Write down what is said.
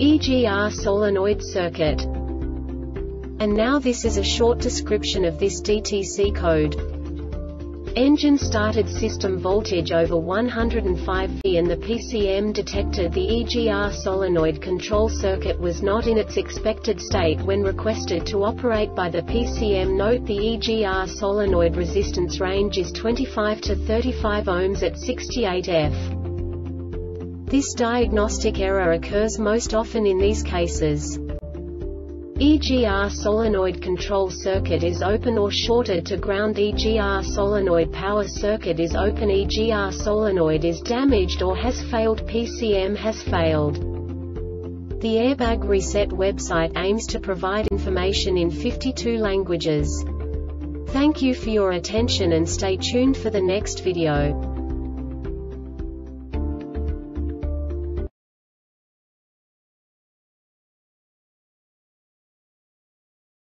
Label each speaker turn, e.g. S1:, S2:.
S1: EGR solenoid circuit. And now this is a short description of this DTC code. Engine started system voltage over 105 V and the PCM detected the EGR solenoid control circuit was not in its expected state when requested to operate by the PCM. Note the EGR solenoid resistance range is 25 to 35 ohms at 68 F. This diagnostic error occurs most often in these cases. EGR solenoid control circuit is open or shorted to ground EGR solenoid power circuit is open EGR solenoid is damaged or has failed PCM has failed. The Airbag Reset website aims to provide information in 52 languages. Thank you for your attention and stay tuned for the next video.